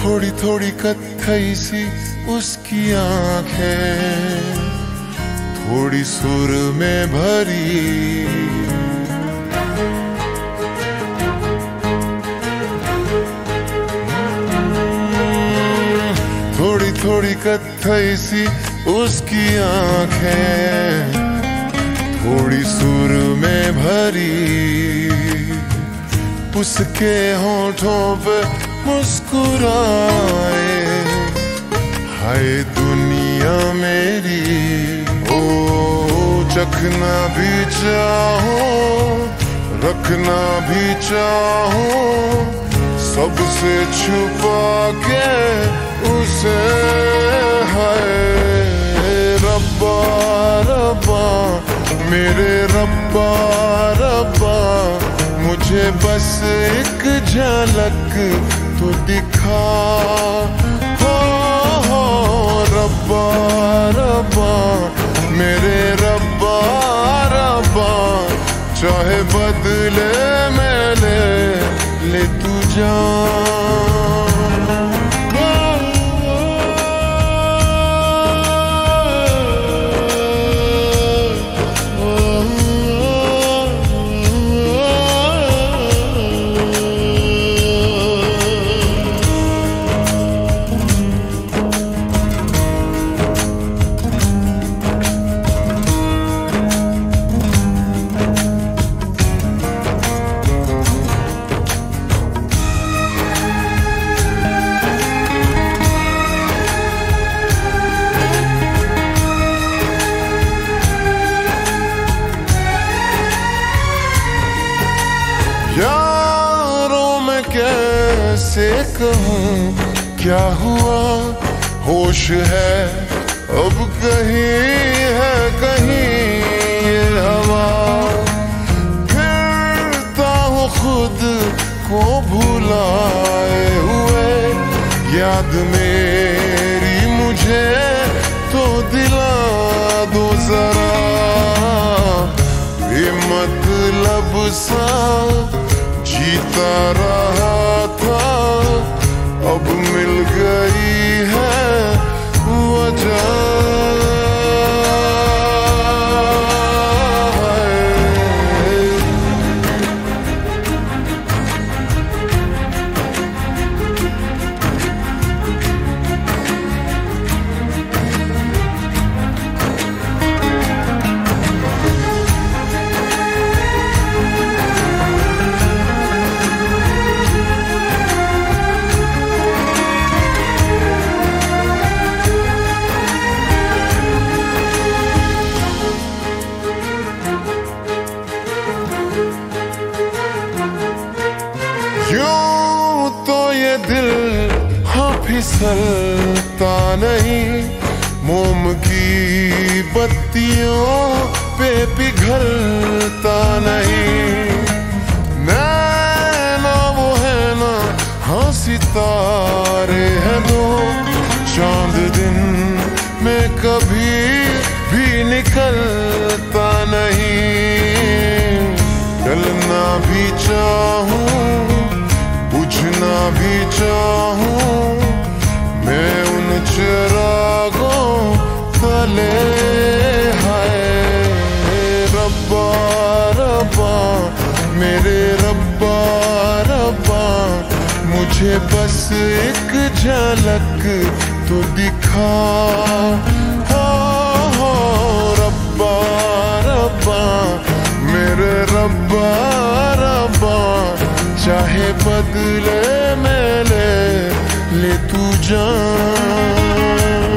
थोड़ी कत्थई सी उसकी आँखें थोड़ी सुर में भरी। थोड़ी थोड़ी कत्थई सी उसकी आँखें थोड़ी सुर में भरी। उसके होठों पे मुस्कुराए। हाय दुनिया मेरी, ओ, चखना भी चाहो, रखना भी चाहो, सबसे छुपा के उसे है रब्बा रब्बा, मेरे रब्बा रब्बा, मुझे बस एक झलक तो दिखा। हो हो, रब्बा रब्बा, मेरे रब्बा रब्बा, चाहे बदले में ले तू यारों कैसे कहूँ, क्या हुआ? होश है, अब कहीं है, कहीं ये हवा। फिरता हूँ खुद को भुलाए हुए। याद मेरी मुझे तो दिला दो जरा। बेमतलब सा जीता रहा। गई है वजह यूँ दिल हाँ फिसलता नहीं। मोम की बत्तियों पे पिघलता नहीं। नैना वो है ना हाँ सितारे हैं दो चाँद दिन में कभी भी निकलता नहीं। चलना भी चाहूँ बुझना भी चाहूँ, मैं उन चिरागों तले है रब्बा रब्बा, मेरे रब्बा रब्बा, मुझे बस एक झलक तो दिखा। हो, रब्बा रब्बा, मेरे रब्बा चाहे बदले में ले, ले तू जान।